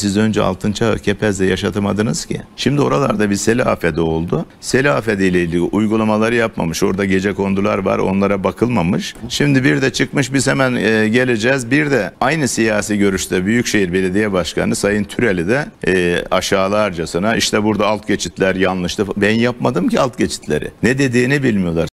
Siz önce altın çağı Kepez'de yaşatamadınız ki. Şimdi oralarda bir sel oldu. Sel afetiyle ilgili uygulamaları yapmamış. Orada gece kondular var onlara bakılmamış. Şimdi bir de çıkmış biz hemen e, geleceğiz. Bir de aynı siyasi görüşte Büyükşehir Belediye Başkanı Sayın Türeli de e, aşağılarcasına işte burada alt geçitler yanlıştı. Ben yapmadım ki alt geçitleri. Ne dediğini bilmiyorlar.